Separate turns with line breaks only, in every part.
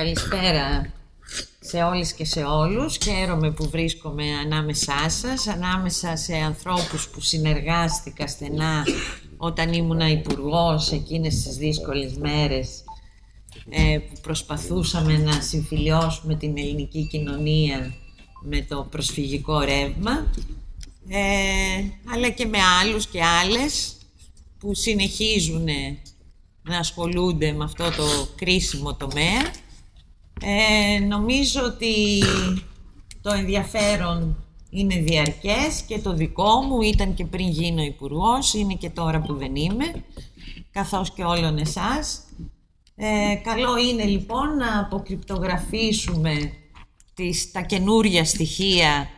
Καλησπέρα σε όλες και σε όλους. Χαίρομαι που βρίσκομαι ανάμεσά σας, ανάμεσα σε ανθρώπους που συνεργάστηκα στενά όταν ήμουνα υπουργός εκείνες τις δύσκολες μέρες ε, που προσπαθούσαμε να συμφιλιώσουμε την ελληνική κοινωνία με το προσφυγικό ρεύμα ε, αλλά και με άλλους και άλλες που συνεχίζουν να ασχολούνται με αυτό το κρίσιμο τομέα. Ε, νομίζω ότι το ενδιαφέρον είναι διαρκές και το δικό μου ήταν και πριν γίνω υπουργός, είναι και τώρα που δεν είμαι, καθώς και όλων εσάς. Ε, καλό είναι λοιπόν να αποκρυπτογραφήσουμε τις, τα καινούρια στοιχεία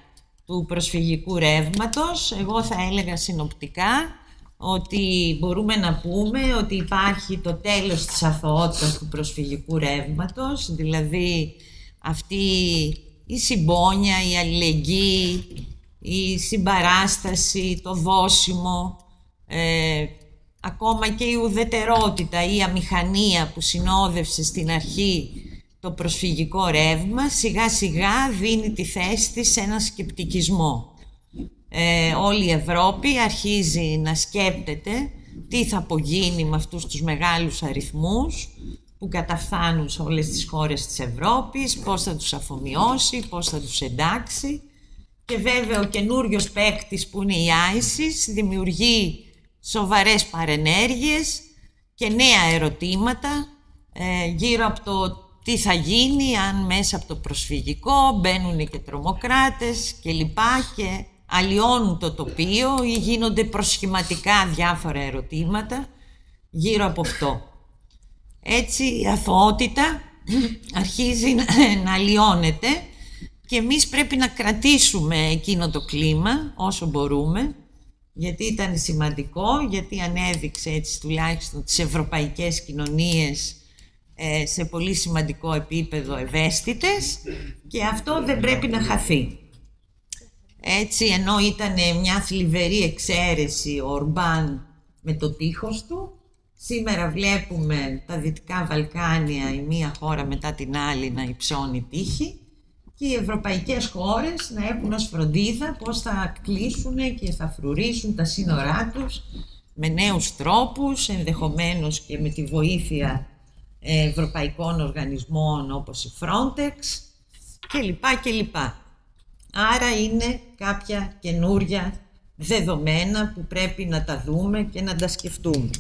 του προσφυγικού ρεύματος. Εγώ θα έλεγα συνοπτικά ότι μπορούμε να πούμε ότι υπάρχει το τέλος της αθωότητας του προσφυγικού ρεύματος, δηλαδή αυτή η συμπόνια, η αλληλεγγύη, η συμπαράσταση, το δόσιμο, ε, ακόμα και η ουδετερότητα ή η αμηχανία που συνόδευσε στην αρχή το προσφυγικό ρεύμα, σιγά σιγά δίνει τη θέση της σε ένα σκεπτικισμό ε, όλη η Ευρώπη αρχίζει να σκέπτεται τι θα απογίνει με αυτούς τους μεγάλους αριθμούς που καταφθάνουν σε όλες τις χώρες της Ευρώπης, πώς θα τους αφομοιώσει, πώς θα τους εντάξει. Και βέβαια ο καινούριος παίκτης που είναι η ISIS δημιουργεί σοβαρές παρενέργειες και νέα ερωτήματα ε, γύρω από το τι θα γίνει αν μέσα από το προσφυγικό μπαίνουν και τρομοκράτες και λοιπά και αλλοιώνουν το τοπίο ή γίνονται προσχηματικά διάφορα ερωτήματα γύρω από αυτό. Έτσι η αθωότητα αρχίζει να, να αλλοιώνεται και εμείς πρέπει να κρατήσουμε εκείνο το κλίμα όσο μπορούμε γιατί ήταν σημαντικό, γιατί ανέδειξε έτσι τουλάχιστον τις ευρωπαϊκές κοινωνίες ε, σε πολύ σημαντικό επίπεδο ευαίσθητες και αυτό δεν πρέπει να χαθεί. Έτσι, ενώ ήταν μια θλιβερή εξαίρεση ο Ορμπάν με το τείχος του, σήμερα βλέπουμε τα Δυτικά Βαλκάνια, η μία χώρα μετά την άλλη να υψώνει τείχη και οι ευρωπαϊκές χώρες να έχουν ως φροντίδα πώς θα κλείσουν και θα φρουρήσουν τα σύνορά τους με νέους τρόπους, ενδεχομένως και με τη βοήθεια ευρωπαϊκών οργανισμών όπως η Frontex κλπ. Άρα είναι κάποια καινούρια δεδομένα που πρέπει να τα δούμε και να τα σκεφτούμε.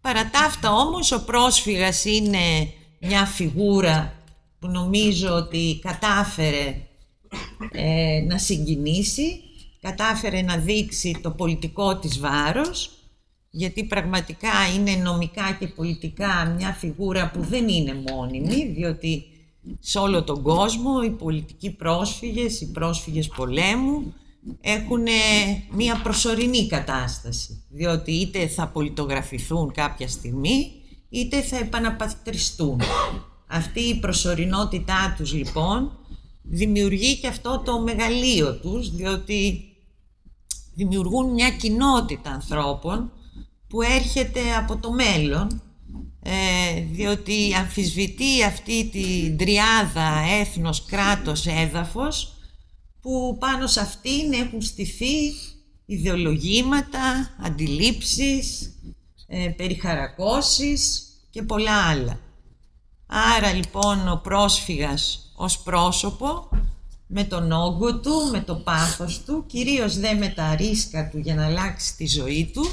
Παρά τα αυτά όμως ο πρόσφυγας είναι μια φιγούρα που νομίζω ότι κατάφερε ε, να συγκινήσει, κατάφερε να δείξει το πολιτικό της βάρος, γιατί πραγματικά είναι νομικά και πολιτικά μια φιγούρα που δεν είναι μόνιμη, διότι σε όλο τον κόσμο οι πολιτικοί πρόσφυγες, οι πρόσφυγες πολέμου έχουν μία προσωρινή κατάσταση, διότι είτε θα πολιτογραφηθούν κάποια στιγμή, είτε θα επαναπατριστούν. Αυτή η προσωρινότητά τους λοιπόν δημιουργεί και αυτό το μεγαλείο τους, διότι δημιουργούν μια κοινότητα ανθρώπων που έρχεται από το μέλλον ε, διότι αμφισβητεί αυτή τη τριάδα έθνος, κράτος, έδαφος που πάνω σε αυτήν έχουν στηθεί ιδεολογήματα, αντιλήψεις, ε, περιχαρακώσεις και πολλά άλλα. Άρα λοιπόν ο πρόσφυγας ως πρόσωπο με τον όγκο του, με το πάθος του, κυρίως δε με τα ρίσκα του για να αλλάξει τη ζωή του,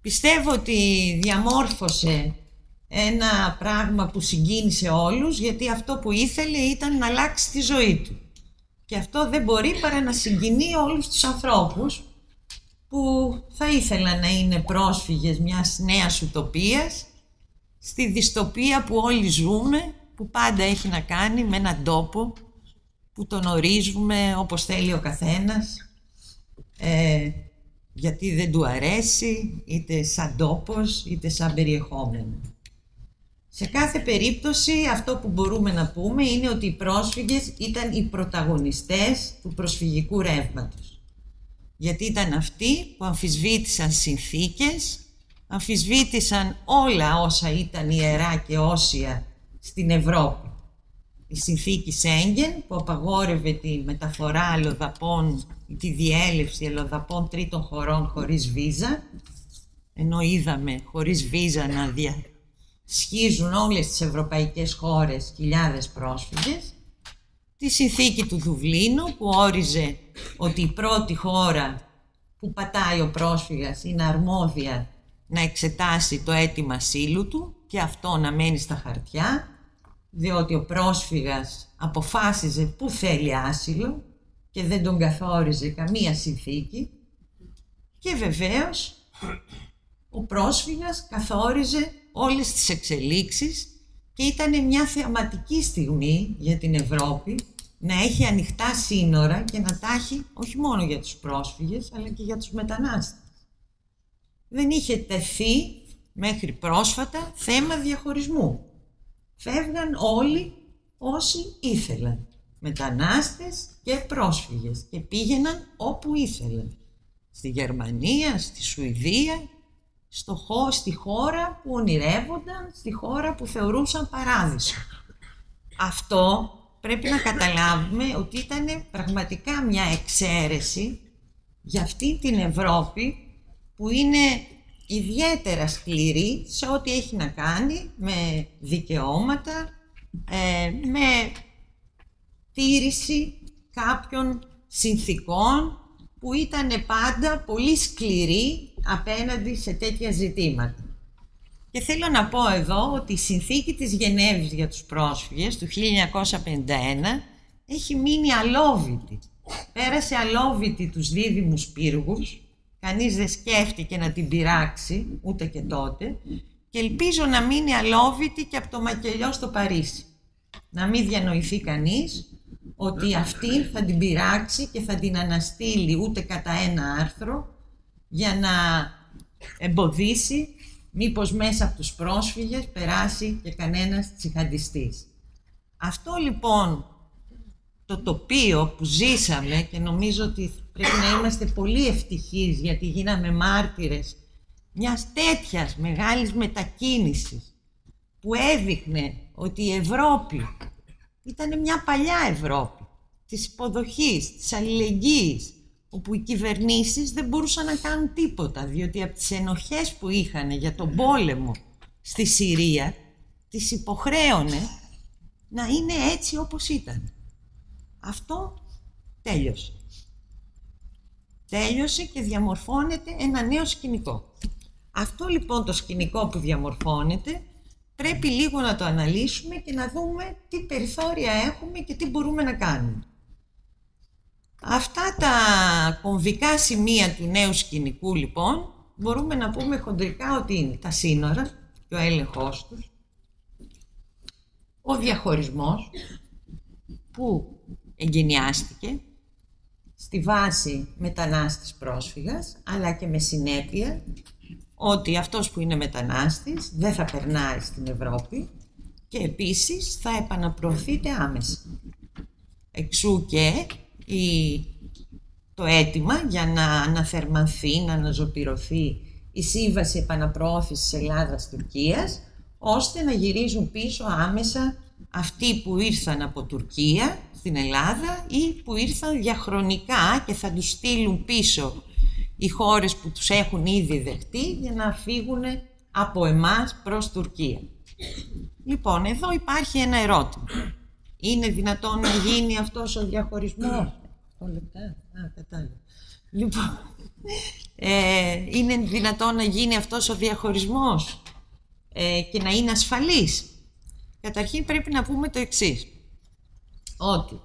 πιστεύω ότι διαμόρφωσε ένα πράγμα που συγκίνησε όλους γιατί αυτό που ήθελε ήταν να αλλάξει τη ζωή του. Και αυτό δεν μπορεί παρά να συγκινεί όλους τους ανθρώπους που θα ήθελαν να είναι πρόσφυγες μιας νέας ουτοπίας στη δυστοπία που όλοι ζούμε, που πάντα έχει να κάνει με έναν τόπο που τον ορίζουμε όπως θέλει ο καθένας, ε, γιατί δεν του αρέσει, είτε σαν τόπος, είτε σαν περιεχόμενο. Σε κάθε περίπτωση αυτό που μπορούμε να πούμε είναι ότι οι πρόσφυγες ήταν οι πρωταγωνιστές του προσφυγικού ρεύματος. Γιατί ήταν αυτοί που αμφισβήτησαν συνθήκες, αμφισβήτησαν όλα όσα ήταν ιερά και όσια στην Ευρώπη. η συνθήκη Σέγγεν που απαγόρευε τη μεταφορά αλλοδαπών ή τη διέλευση αλλοδαπών τρίτων χωρών χωρίς βίζα ενώ είδαμε χωρίς βίζα να διασχίζουν όλες τις ευρωπαϊκές χώρες χιλιάδες πρόσφυγες τη συνθήκη του Δουβλίνου που όριζε ότι η πρώτη χώρα που πατάει ο πρόσφυγας είναι αρμόδια να εξετάσει το αίτημα ασύλου του και αυτό να μένει στα χαρτιά, διότι ο πρόσφυγας αποφάσιζε πού θέλει άσυλο και δεν τον καθόριζε καμία συνθήκη. Και βεβαίως ο πρόσφυγας καθόριζε όλες τις εξελίξεις και ήταν μια θεαματική στιγμή για την Ευρώπη να έχει ανοιχτά σύνορα και να τα έχει όχι μόνο για τους πρόσφυγες αλλά και για τους μετανάστες. Δεν είχε τεθεί μέχρι πρόσφατα θέμα διαχωρισμού. Φεύγαν όλοι όσοι ήθελαν. Μετανάστες και πρόσφυγες και πήγαιναν όπου ήθελαν. Στη Γερμανία, στη Σουηδία, στο, στη χώρα που ονειρεύονταν, στη χώρα που θεωρούσαν παράδεισο. Αυτό πρέπει να καταλάβουμε ότι ήταν πραγματικά μια εξαίρεση για αυτή την Ευρώπη που είναι ιδιαίτερα σκληρή σε ό,τι έχει να κάνει με δικαιώματα, ε, με τήρηση κάποιων συνθήκων που ήταν πάντα πολύ σκληροί απέναντι σε τέτοια ζητήματα. Και θέλω να πω εδώ ότι η συνθήκη της Γενέβης για τους πρόσφυγες του 1951 έχει μείνει αλόβητη. Πέρασε αλόβητη τους δίδυμους πύργους, κανείς δεν σκέφτηκε να την πειράξει, ούτε και τότε, και ελπίζω να μείνει αλόβητη και από το μακελιό στο Παρίσι. Να μην διανοηθεί κανείς ότι αυτή θα την πειράξει και θα την αναστείλει ούτε κατά ένα άρθρο για να εμποδίσει μήπως μέσα από τους πρόσφυγες περάσει και κανένας τσιχαντιστής. Αυτό λοιπόν το τοπίο που ζήσαμε και νομίζω ότι πρέπει να είμαστε πολύ ευτυχείς γιατί γίναμε μάρτυρες μιας τέτοιας μεγάλης μετακίνησης που έδειχνε ότι η Ευρώπη ήταν μια παλιά Ευρώπη της υποδοχής, της αλληλεγγύης, όπου οι κυβερνήσεις δεν μπορούσαν να κάνουν τίποτα, διότι από τις ενοχές που είχαν για τον πόλεμο στη Συρία, τις υποχρέωνε να είναι έτσι όπως ήταν. Αυτό τέλειωσε. Τέλειωσε και διαμορφώνεται ένα νέο σκηνικό. Αυτό λοιπόν το σκηνικό που διαμορφώνεται πρέπει λίγο να το αναλύσουμε και να δούμε τι περιθώρια έχουμε και τι μπορούμε να κάνουμε. Αυτά τα κομβικά σημεία του νέου σκηνικού λοιπόν μπορούμε να πούμε χοντρικά ότι είναι τα σύνορα και ο έλεγχός τους, ο διαχωρισμός που εγκαινιάστηκε στη βάση μετανάστης πρόσφυγας αλλά και με συνέπεια ότι αυτός που είναι μετανάστης δεν θα περνάει στην Ευρώπη και επίσης θα επαναπροωθείται άμεσα. Εξού και η, το αίτημα για να αναθερμανθεί, να αναζωπηρωθεί η σύμβαση επαναπρόθεσης Ελλάδας-Τουρκίας, ώστε να γυρίζουν πίσω άμεσα αυτοί που ήρθαν από Τουρκία στην Ελλάδα ή που ήρθαν διαχρονικά και θα τους στείλουν πίσω οι χώρες που τους έχουν ήδη δεχτεί για να φύγουν από εμάς προς Τουρκία. Λοιπόν, εδώ υπάρχει ένα ερώτημα. Είναι δυνατόν να γίνει αυτός ο διαχωρισμός; λεπτά. Α, κατάλαβα. Λοιπόν, ε, είναι δυνατόν να γίνει αυτός ο διαχωρισμός ε, και να είναι ασφαλής; Καταρχήν πρέπει να πούμε το εξής. Ότι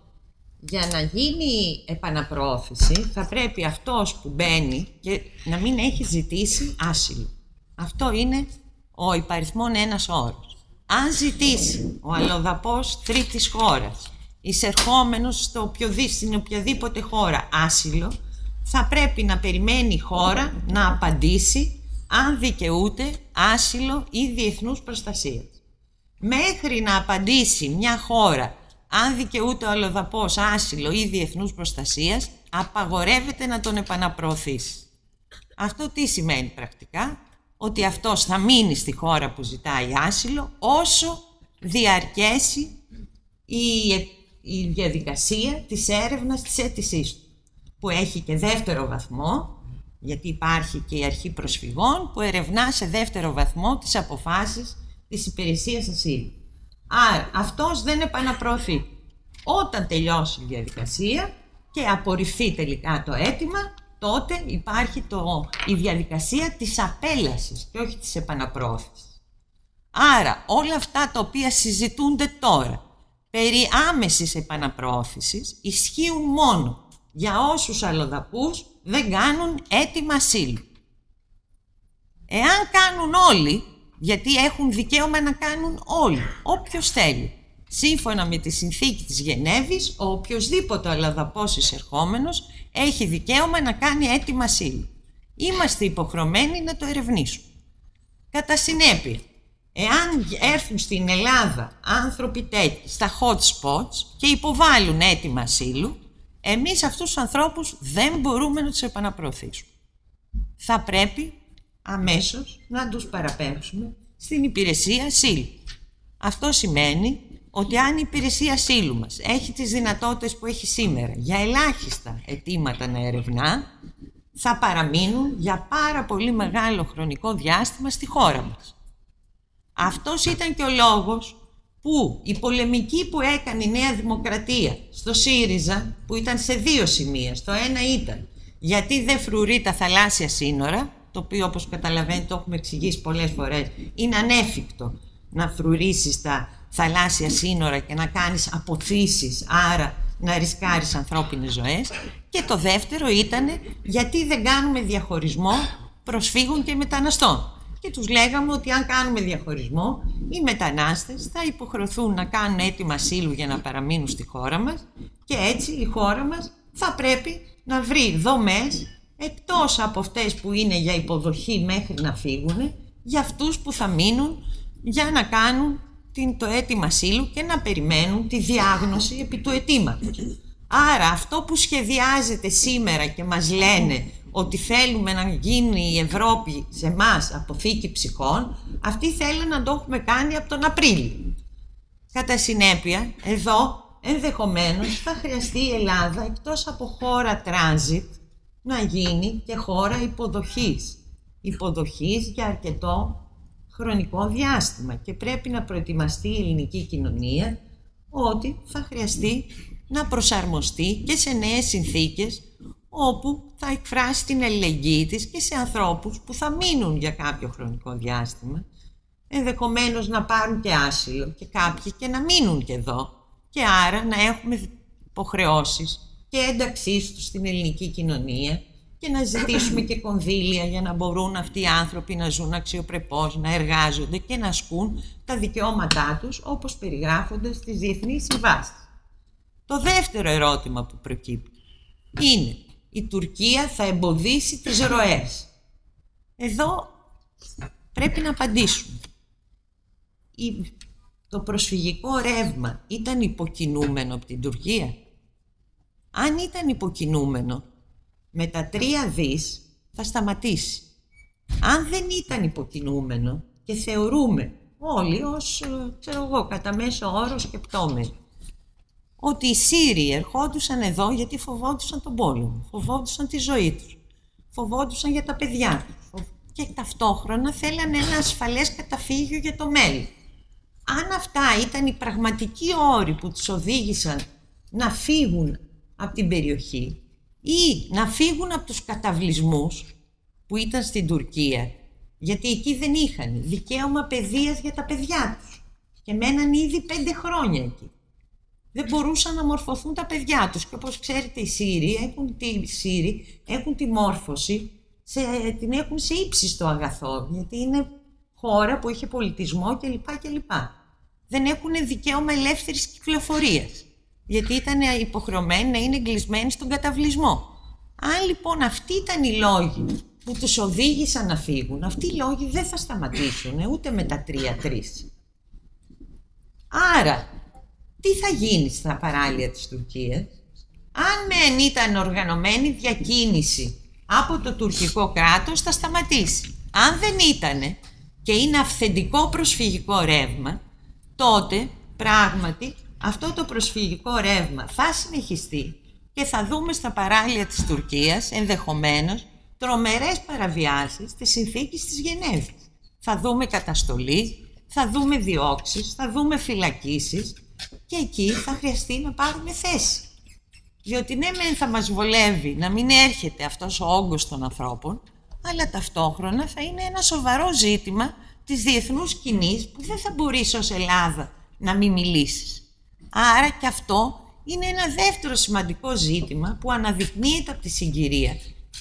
για να γίνει επαναπρόθεση θα πρέπει αυτός που μπαίνει και να μην έχει ζητήσει άσυλο. Αυτό είναι ο υπαριθμόν ένας όρος. Αν ζητήσει ο αλλοδαπός τρίτης χώρας, εισερχόμενος στο στην οποιαδήποτε χώρα άσυλο, θα πρέπει να περιμένει η χώρα να απαντήσει αν δικαιούται άσυλο ή διεθνούς προστασίας. Μέχρι να απαντήσει μια χώρα αν δικαιούται ο αλλοδαπός άσυλο ή διεθνούς προστασίας, απαγορεύεται να τον επαναπροωθήσει. Αυτό τι σημαίνει πρακτικά, ότι αυτός θα μείνει στη χώρα που ζητάει άσυλο όσο διαρκέσει η, η διαδικασία της έρευνας της αίτησής του, που έχει και δεύτερο βαθμό, γιατί υπάρχει και η αρχή προσφυγών που ερευνά σε δεύτερο βαθμό τις αποφάσεις της υπηρεσίας ασύλου. Άρα αυτός δεν επαναπροωθεί. Όταν τελειώσει η διαδικασία και απορριφθεί τελικά το αίτημα, τότε υπάρχει το, η διαδικασία της απέλασης και όχι της επαναπρόθεσης. Άρα όλα αυτά τα οποία συζητούνται τώρα περί άμεσης επαναπρόθεσης ισχύουν μόνο για όσους αλλοδαπούς δεν κάνουν έτοιμα ασύλου. Εάν κάνουν όλοι, γιατί έχουν δικαίωμα να κάνουν όλοι, όποιος θέλει, σύμφωνα με τη συνθήκη της Γενέβης, ο οποιοδήποτε αλλαδαπός εισερχόμενος έχει δικαίωμα να κάνει έτοιμα ασύλου. Είμαστε υποχρεωμένοι να το ερευνήσουμε. Κατά συνέπεια, εάν έρθουν στην Ελλάδα άνθρωποι τέτοιοι στα hot spots και υποβάλλουν έτοιμα ασύλου, εμείς αυτούς τους ανθρώπους δεν μπορούμε να τους επαναπροωθήσουμε. Θα πρέπει αμέσως να τους παραπέμψουμε στην υπηρεσία ασύλου. Αυτό σημαίνει ότι αν η υπηρεσία ασύλου μας έχει τις δυνατότητες που έχει σήμερα για ελάχιστα αιτήματα να ερευνά, θα παραμείνουν για πάρα πολύ μεγάλο χρονικό διάστημα στη χώρα μας. Αυτός ήταν και ο λόγος που η πολεμική που έκανε η Νέα Δημοκρατία στο ΣΥΡΙΖΑ, που ήταν σε δύο σημεία, στο ένα ήταν γιατί δεν φρουρεί τα θαλάσσια σύνορα, το οποίο όπως καταλαβαίνετε το έχουμε εξηγήσει πολλές φορές, είναι ανέφικτο να φρουρήσεις τα θαλάσσια σύνορα και να κάνεις αποθήσεις, άρα να ρισκάρεις ανθρώπινες ζωές. Και το δεύτερο ήταν γιατί δεν κάνουμε διαχωρισμό προσφύγων και μεταναστών και τους λέγαμε ότι αν κάνουμε διαχωρισμό, οι μετανάστες θα υποχρεωθούν να κάνουν έτοιμα ασύλου για να παραμείνουν στη χώρα μας και έτσι η χώρα μας θα πρέπει να βρει δομές εκτός από αυτές που είναι για υποδοχή μέχρι να φύγουν, για αυτούς που θα μείνουν για να κάνουν την, το αίτημα ασύλου και να περιμένουν τη διάγνωση επί του αιτήματος. Άρα αυτό που σχεδιάζεται σήμερα και μας λένε ότι θέλουμε να γίνει η Ευρώπη σε εμάς αποθήκη ψυχών, αυτοί θέλουν να το έχουμε κάνει από τον Απρίλιο. Κατά συνέπεια, εδώ ενδεχομένως θα χρειαστεί η Ελλάδα εκτός από χώρα τράνζιτ να γίνει και χώρα υποδοχής. Υποδοχής για αρκετό χρονικό διάστημα και πρέπει να προετοιμαστεί η ελληνική κοινωνία ότι θα χρειαστεί να προσαρμοστεί και σε νέες συνθήκες όπου θα εκφράσει την αλληλεγγύη της και σε ανθρώπους που θα μείνουν για κάποιο χρονικό διάστημα, ενδεχομένως να πάρουν και άσυλο και κάποιοι και να μείνουν και εδώ και άρα να έχουμε υποχρεώσεις και ένταξή τους στην ελληνική κοινωνία και να ζητήσουμε και κονδύλια για να μπορούν αυτοί οι άνθρωποι να ζουν αξιοπρεπώς, να εργάζονται και να ασκούν τα δικαιώματά τους όπως περιγράφονται στις διεθνείς συμβάσεις. Το δεύτερο ερώτημα που προκύπτει είναι η Τουρκία θα εμποδίσει τις ροές. Εδώ πρέπει να απαντήσουμε. Το προσφυγικό ρεύμα ήταν υποκινούμενο από την Τουρκία; Αν ήταν υποκινούμενο, με τα τρία δις θα σταματήσει. Αν δεν ήταν υποκινούμενο και θεωρούμε όλοι ως, ε, ξέρω εγώ, κατά μέσο όρο σκεπτόμενοι, ότι οι Σύριοι ερχόντουσαν εδώ γιατί φοβόντουσαν τον πόλεμο, φοβόντουσαν τη ζωή τους, φοβόντουσαν για τα παιδιά τους και ταυτόχρονα θέλανε ένα ασφαλές καταφύγιο για το μέλλον. Αν αυτά ήταν οι πραγματικοί όροι που τους οδήγησαν να φύγουν από την περιοχή ή να φύγουν από τους καταβλισμούς που ήταν στην Τουρκία, γιατί εκεί δεν είχαν δικαίωμα παιδείας για τα παιδιά τους και μέναν ήδη πέντε χρόνια εκεί δεν μπορούσαν να μορφωθούν τα παιδιά τους. Και όπως ξέρετε οι Σύριοι έχουν τη, Σύριοι έχουν τη μόρφωση, σε, την έχουν σε ύψιστο αγαθό, γιατί είναι χώρα που έχει πολιτισμό κλπ. κλπ. Δεν έχουν δικαίωμα ελεύθερης κυκλοφορίας, γιατί ήταν υποχρεωμένοι να είναι εγκλεισμένοι στον καταβλισμό. Αν λοιπόν αυτοί ήταν οι λόγοι που τους οδήγησαν να φύγουν, αυτοί οι λόγοι δεν θα σταματήσουν ούτε με τα τρία-τρεις. Άρα, τι θα γίνει στα παράλια της Τουρκίας; Αν μεν ήταν οργανωμένη διακίνηση από το τουρκικό κράτος θα σταματήσει. Αν δεν ήταν και είναι αυθεντικό προσφυγικό ρεύμα, τότε πράγματι αυτό το προσφυγικό ρεύμα θα συνεχιστεί και θα δούμε στα παράλια της Τουρκίας ενδεχομένως τρομερές παραβιάσεις της συνθήκης της Γενέβης. Θα δούμε καταστολής, θα δούμε διώξεις, θα δούμε φυλακίσεις και εκεί θα χρειαστεί να πάρουμε θέση. Διότι ναι μεν θα μας βολεύει να μην έρχεται αυτός ο όγκος των ανθρώπων, αλλά ταυτόχρονα θα είναι ένα σοβαρό ζήτημα της διεθνούς σκηνής που δεν θα μπορείς ως Ελλάδα να μην μιλήσεις. Άρα και αυτό είναι ένα δεύτερο σημαντικό ζήτημα που αναδεικνύεται από τη συγκυρία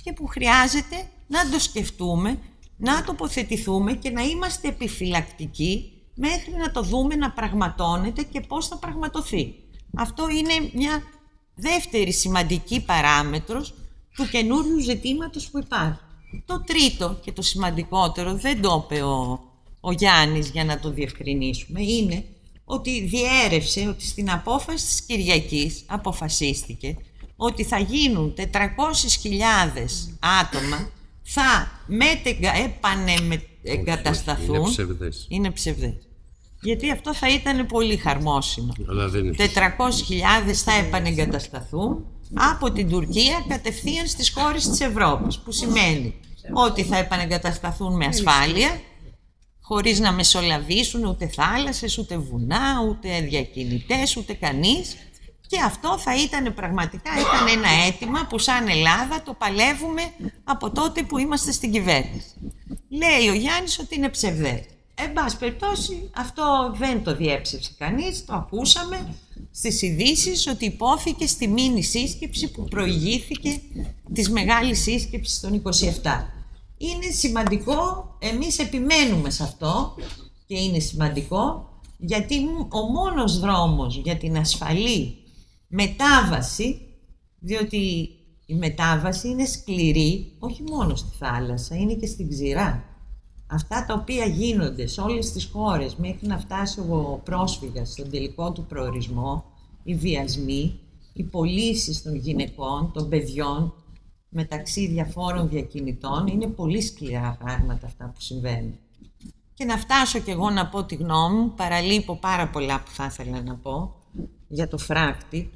και που χρειάζεται να το σκεφτούμε, να τοποθετηθούμε και να είμαστε επιφυλακτικοί μέχρι να το δούμε να πραγματώνεται και πώς θα πραγματοθεί. Αυτό είναι μια δεύτερη σημαντική παράμετρος του καινούριου ζητήματος που υπάρχει. Το τρίτο και το σημαντικότερο, δεν το είπε ο, ο Γιάννης για να το διευκρινίσουμε, είναι ότι διέρευσε ότι στην απόφαση της Κυριακής αποφασίστηκε ότι θα γίνουν 400.000 άτομα θα επανεγκατασταθούν. Είναι
ψευδές.
Είναι ψευδές. Γιατί αυτό θα ήταν πολύ χαρμόσυνο. 400.000 θα επανεγκατασταθούν από την Τουρκία κατευθείαν στις χώρες της Ευρώπης, που σημαίνει ότι θα επανεγκατασταθούν με ασφάλεια, χωρίς να μεσολαβήσουν ούτε θάλασσες, ούτε βουνά, ούτε διακινητές, ούτε κανείς. Και αυτό θα ήταν πραγματικά ήταν ένα αίτημα που σαν Ελλάδα το παλεύουμε από τότε που είμαστε στην κυβέρνηση. Λέει ο Γιάννης ότι είναι ψευδές. Εν πάση περιπτώσει, αυτό δεν το διέψευσε κανείς, το ακούσαμε στις ειδήσεις ότι υπόθηκε στη μήνυ σύσκεψη που προηγήθηκε της μεγάλης σύσκεψης των 27. Είναι σημαντικό, εμείς επιμένουμε σε αυτό και είναι σημαντικό γιατί ο μόνος δρόμος για την ασφαλή μετάβαση, διότι η μετάβαση είναι σκληρή όχι μόνο στη θάλασσα, είναι και στην ξηρά. Αυτά τα οποία γίνονται σε όλες τις χώρες μέχρι να φτάσει ο πρόσφυγας στον τελικό του προορισμό, οι βιασμοί, οι πωλήσεις των γυναικών, των παιδιών, μεταξύ διαφόρων διακινητών, είναι πολύ σκληρά πράγματα αυτά που συμβαίνουν. Και να φτάσω κι εγώ να πω τη γνώμη μου, παραλείπω πάρα πολλά που θα ήθελα να πω για το φράκτη.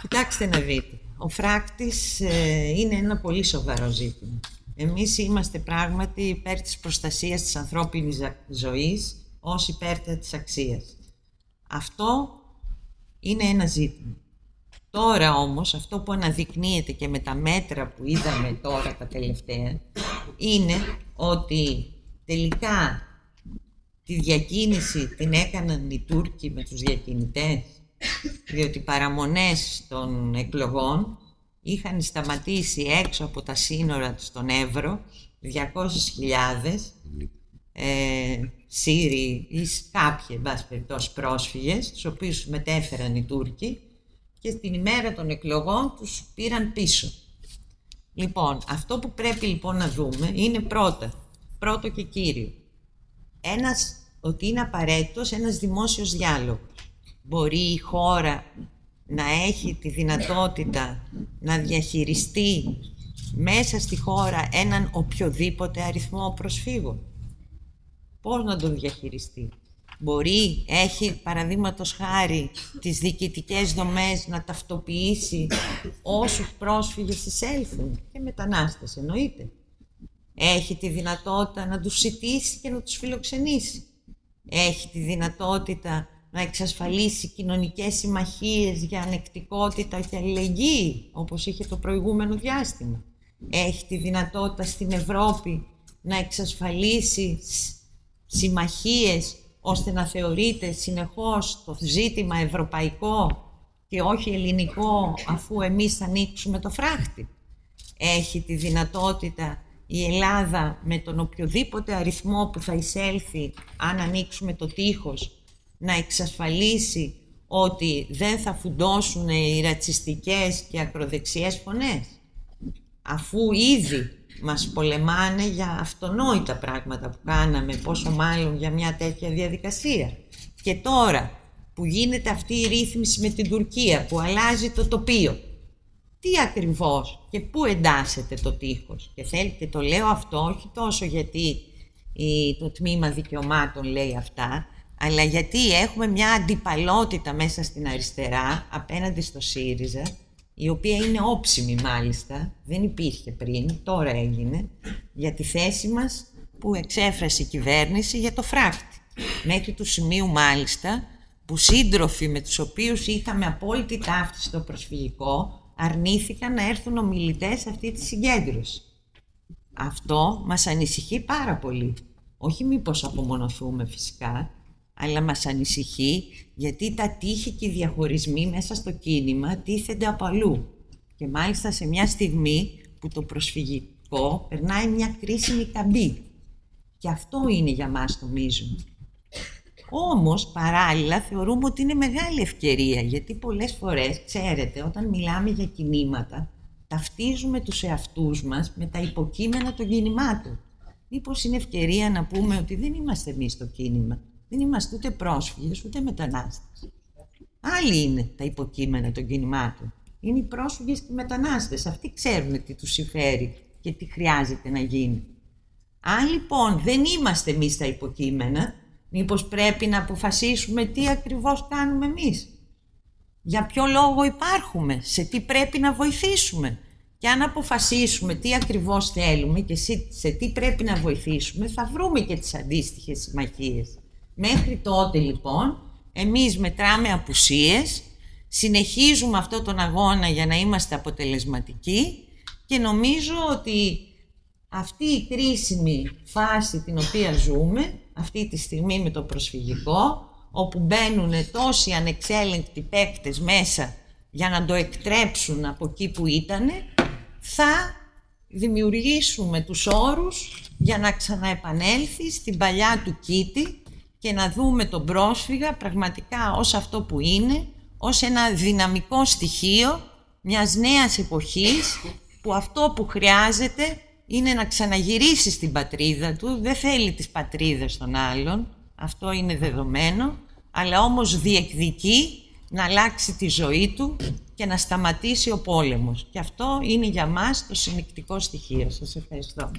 Κοιτάξτε να δείτε, ο φράκτης ε, είναι ένα πολύ σοβαρό ζήτημα. Εμείς είμαστε πράγματι υπέρ της προστασίας της ανθρώπινης ζωής ως υπέρ της αξίας. Αυτό είναι ένα ζήτημα. Τώρα όμως, αυτό που αναδεικνύεται και με τα μέτρα που είδαμε τώρα τα τελευταία, είναι ότι τελικά τη διακίνηση την έκαναν οι Τούρκοι με τους διακινητές, διότι παραμονές των εκλογών είχαν σταματήσει έξω από τα σύνορα στον Εύρο 200.000 ε, Σύριοι ή κάποιοι, εν περιπτώσει, πρόσφυγες, τους οποίους μετέφεραν οι Τούρκοι και την ημέρα των εκλογών τους πήραν πίσω. Λοιπόν, αυτό που πρέπει λοιπόν να δούμε είναι πρώτα, πρώτο και κύριο, ένας, ότι είναι απαραίτητος ένας δημόσιος διάλογος. Μπορεί η χώρα να έχει τη δυνατότητα να διαχειριστεί μέσα στη χώρα έναν οποιοδήποτε αριθμό προσφύγων. Πώς να τον διαχειριστεί; Μπορεί, έχει παραδείγματος χάρη τις διοικητικές δομές να ταυτοποιήσει όσους πρόσφυγες εισέλθουν και μετανάστες εννοείται. Έχει τη δυνατότητα να τους σητήσει και να τους φιλοξενήσει. Έχει τη δυνατότητα να εξασφαλίσει κοινωνικές συμμαχίες για ανεκτικότητα και αλληλεγγύη, όπως είχε το προηγούμενο διάστημα. Έχει τη δυνατότητα στην Ευρώπη να εξασφαλίσει συμμαχίες ώστε να θεωρείται συνεχώς το ζήτημα ευρωπαϊκό και όχι ελληνικό αφού εμείς θα ανοίξουμε το φράχτη. Έχει τη δυνατότητα η Ελλάδα με τον οποιοδήποτε αριθμό που θα εισέλθει αν ανοίξουμε το τείχος να εξασφαλίσει ότι δεν θα φουντώσουν οι ρατσιστικές και ακροδεξιές φωνές. Αφού ήδη μας πολεμάνε για αυτονόητα πράγματα που κάναμε, πόσο μάλλον για μια τέτοια διαδικασία. Και τώρα που γίνεται αυτή η ρύθμιση με την Τουρκία, που αλλάζει το τοπίο, τι ακριβώς και πού εντάσσεται το τείχος; Και θέλετε το λέω αυτό όχι τόσο γιατί το τμήμα δικαιωμάτων λέει αυτά, αλλά γιατί έχουμε μια αντιπαλότητα μέσα στην αριστερά απέναντι στο ΣΥΡΙΖΑ, η οποία είναι όψιμη μάλιστα, δεν υπήρχε πριν, τώρα έγινε, για τη θέση μας που εξέφρασε η κυβέρνηση για το φράχτη. Μέχρι του σημείου μάλιστα που σύντροφοι με τους οποίους είχαμε απόλυτη ταύτιση στο προσφυγικό αρνήθηκαν να έρθουν ομιλητές σε αυτή τη συγκέντρωση. Αυτό μας ανησυχεί πάρα πολύ. Όχι μήπως απομονωθούμε φυσικά, αλλά μας ανησυχεί γιατί τα τείχη και οι διαχωρισμοί μέσα στο κίνημα τίθενται από αλλού. Και μάλιστα σε μια στιγμή που το προσφυγικό περνάει μια κρίσιμη καμπή. Και αυτό είναι για μας το μείζον. Όμως παράλληλα θεωρούμε ότι είναι μεγάλη ευκαιρία γιατί πολλές φορές, ξέρετε, όταν μιλάμε για κινήματα ταυτίζουμε τους εαυτούς μας με τα υποκείμενα των κινημάτων. Μήπως είναι ευκαιρία να πούμε ότι δεν είμαστε εμείς το κίνημα; Δεν είμαστε ούτε πρόσφυγες ούτε μετανάστες. Άλλοι είναι τα υποκείμενα των κινημάτων. Είναι οι πρόσφυγες και οι μετανάστες. Αυτοί ξέρουν τι τους συμφέρει και τι χρειάζεται να γίνει. Αν λοιπόν δεν είμαστε εμείς τα υποκείμενα, μήπως πρέπει να αποφασίσουμε τι ακριβώς κάνουμε εμείς; Για ποιο λόγο υπάρχουμε, σε τι πρέπει να βοηθήσουμε; Και αν αποφασίσουμε τι ακριβώς θέλουμε και σε τι πρέπει να βοηθήσουμε, θα βρούμε και τις αντίστοιχες συμμαχίες. Μέχρι τότε λοιπόν, εμείς μετράμε απουσίες, συνεχίζουμε αυτό τον αγώνα για να είμαστε αποτελεσματικοί και νομίζω ότι αυτή η κρίσιμη φάση την οποία ζούμε, αυτή τη στιγμή με το προσφυγικό, όπου μπαίνουν τόσοι ανεξέλεγκτοι παίκτες μέσα για να το εκτρέψουν από εκεί που ήταν, θα δημιουργήσουμε τους όρους για να ξαναεπανέλθει στην παλιά του κήτη και να δούμε τον πρόσφυγα πραγματικά ως αυτό που είναι, ως ένα δυναμικό στοιχείο μιας νέας εποχής που αυτό που χρειάζεται είναι να ξαναγυρίσει στην πατρίδα του, δεν θέλει τις πατρίδες των άλλων, αυτό είναι δεδομένο, αλλά όμως διεκδικεί να αλλάξει τη ζωή του και να σταματήσει ο πόλεμος. Και αυτό είναι για μας το συνεκτικό στοιχείο. Σας ευχαριστώ.